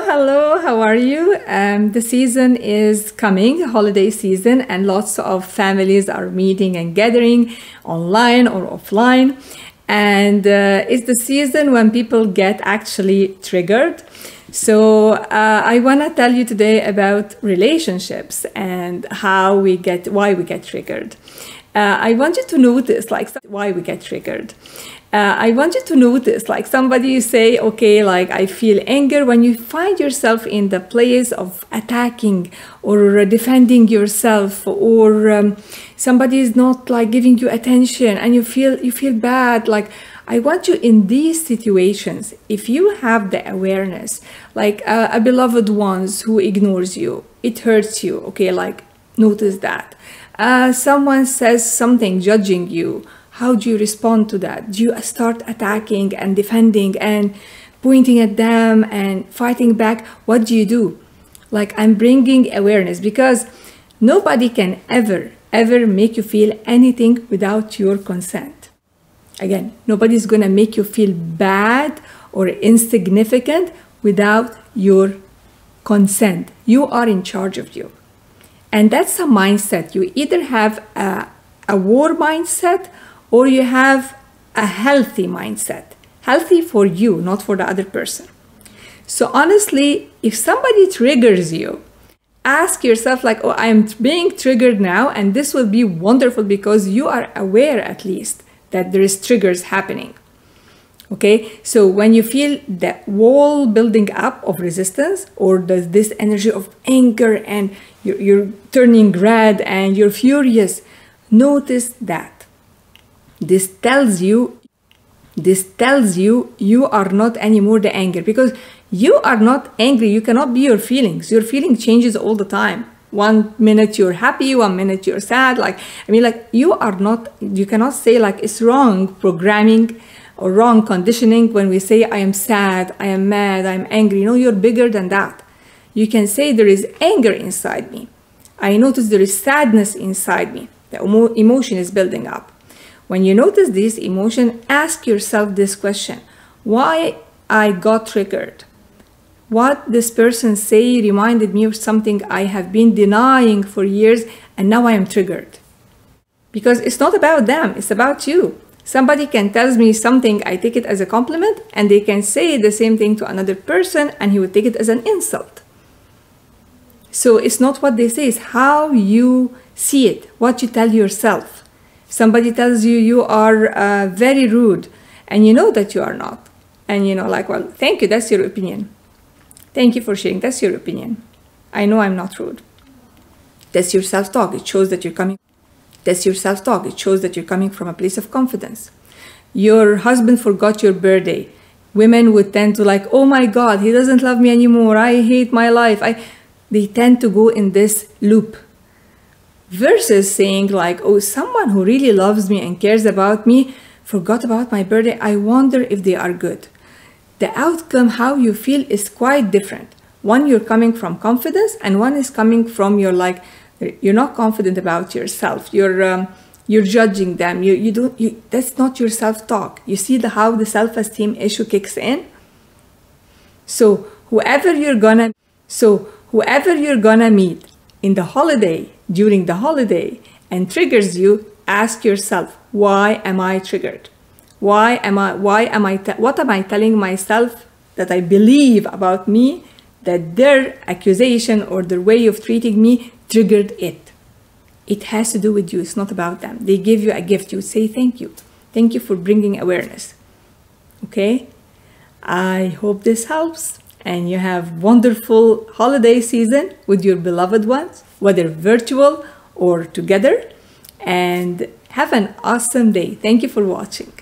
how are you? Um, the season is coming, holiday season, and lots of families are meeting and gathering online or offline. And uh, it's the season when people get actually triggered. So uh, I want to tell you today about relationships and how we get, why we get triggered. Uh, I want you to notice like why we get triggered uh, I want you to notice, like somebody you say, okay, like I feel anger when you find yourself in the place of attacking or defending yourself, or um, somebody is not like giving you attention and you feel you feel bad. Like I want you in these situations, if you have the awareness, like uh, a beloved ones who ignores you, it hurts you. Okay, like notice that. Uh, someone says something judging you how do you respond to that? Do you start attacking and defending and pointing at them and fighting back? What do you do? Like, I'm bringing awareness because nobody can ever, ever make you feel anything without your consent. Again, nobody's gonna make you feel bad or insignificant without your consent. You are in charge of you. And that's a mindset. You either have a, a war mindset or you have a healthy mindset. Healthy for you, not for the other person. So honestly, if somebody triggers you, ask yourself like, oh, I'm being triggered now, and this will be wonderful because you are aware at least that there is triggers happening. Okay, so when you feel that wall building up of resistance, or does this energy of anger and you're, you're turning red and you're furious, notice that. This tells you this tells you you are not anymore the anger because you are not angry you cannot be your feelings. Your feeling changes all the time. One minute you're happy one minute you're sad like i mean like you are not you cannot say like it's wrong programming or wrong conditioning when we say i am sad i am mad i'm angry you know you're bigger than that you can say there is anger inside me i notice there is sadness inside me the emotion is building up when you notice this emotion, ask yourself this question why I got triggered? What this person say reminded me of something I have been denying for years and now I am triggered. Because it's not about them, it's about you. Somebody can tell me something, I take it as a compliment, and they can say the same thing to another person and he would take it as an insult. So it's not what they say, it's how you see it, what you tell yourself. Somebody tells you you are uh, very rude and you know that you are not. And you know like well thank you that's your opinion. Thank you for sharing that's your opinion. I know i'm not rude. That's your self-talk it shows that you're coming that's your self-talk. It shows that you're coming from a place of confidence. Your husband forgot your birthday. Women would tend to like oh my god he doesn't love me anymore. I hate my life. I they tend to go in this loop versus saying like oh someone who really loves me and cares about me forgot about my birthday. I wonder if they are good. The outcome how you feel is quite different. One you're coming from confidence and one is coming from your like you're not confident about yourself. You're um, you're judging them. You you don't you that's not your self-talk. You see the how the self-esteem issue kicks in? So whoever you're gonna so whoever you're gonna meet in the holiday, during the holiday, and triggers you, ask yourself, why am I triggered? Why am I, why am I, what am I telling myself that I believe about me that their accusation or their way of treating me triggered it? It has to do with you, it's not about them. They give you a gift, you say thank you. Thank you for bringing awareness. Okay? I hope this helps and you have wonderful holiday season with your beloved ones, whether virtual or together. And have an awesome day. Thank you for watching.